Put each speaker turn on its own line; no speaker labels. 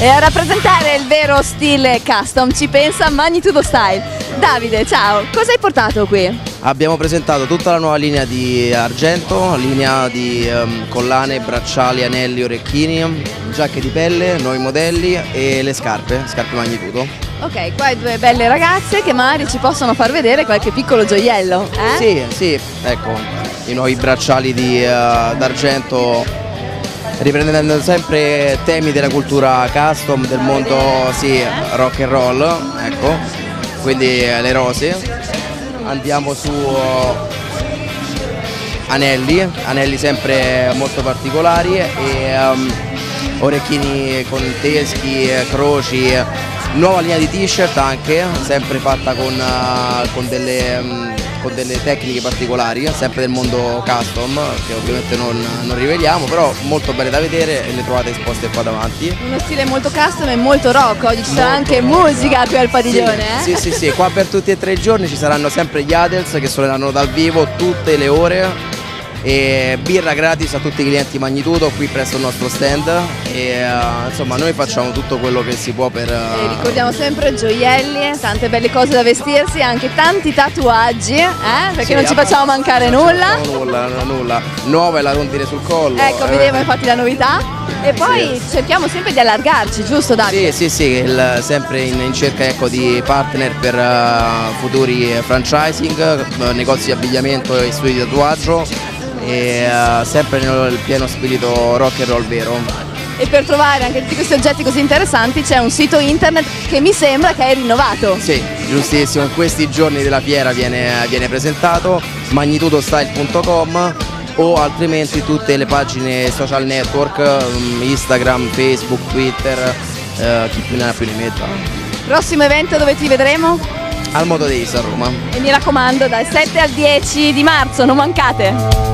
E a rappresentare il vero stile custom ci pensa Magnitudo Style. Davide, ciao, cosa hai portato qui?
Abbiamo presentato tutta la nuova linea di argento, linea di ehm, collane, bracciali, anelli, orecchini, giacche di pelle, nuovi modelli e le scarpe, scarpe Magnitudo.
Ok, qua hai due belle ragazze che magari ci possono far vedere qualche piccolo gioiello. Eh?
Sì, sì, ecco, i nuovi bracciali di, eh, d'argento riprendendo sempre temi della cultura custom, del mondo sì, rock and roll, ecco, quindi eh, le rose. Andiamo su eh, anelli, anelli sempre molto particolari e ehm, orecchini con teschi, croci, nuova linea di t-shirt anche, sempre fatta con, eh, con delle, mm, con delle tecniche particolari, sempre del mondo custom, che ovviamente non, non riveliamo, però molto belle da vedere e le trovate esposte qua davanti.
Uno stile molto custom e molto rock, oggi ci sarà
Molto
anche
rock.
musica qui al padiglione.
Sì,
eh?
sì, sì, sì, qua per tutti e tre i giorni ci saranno sempre gli Adels che suoneranno dal vivo tutte le ore e birra gratis a tutti i clienti Magnitudo qui presso il nostro stand e eh, insomma noi facciamo tutto quello che si può per... eh,
E ricordiamo sempre gioielli, tante belle cose da vestirsi, anche tanti tatuaggi, eh? perché
sì,
non ci facciamo mancare
non
nulla.
facciamo nulla, nulla. Nuova è la rondine sul collo.
Ecco,
eh,
vedevo infatti la novità. E poi cerchiamo sempre di allargarci, giusto Davide?
Sì, sì, sì, il- sempre in, in cerca ecco, di partner per eh, futuri franchising, negozi di abbigliamento e studi di tatuaggio e eh, sempre nel pieno spirito rock and roll vero.
E per trovare anche tutti questi oggetti così interessanti c'è un sito internet che mi sembra che è rinnovato.
Sì, giustissimo, in questi giorni della fiera viene, viene presentato magnitudostyle.com o altrimenti tutte le pagine social network, mm, Instagram, Facebook, Twitter, eh, chi più ne ha più ne metta.
Prossimo evento dove ti vedremo?
Al modo Days a Roma.
E mi raccomando, dal 7 al 10 di marzo, non mancate!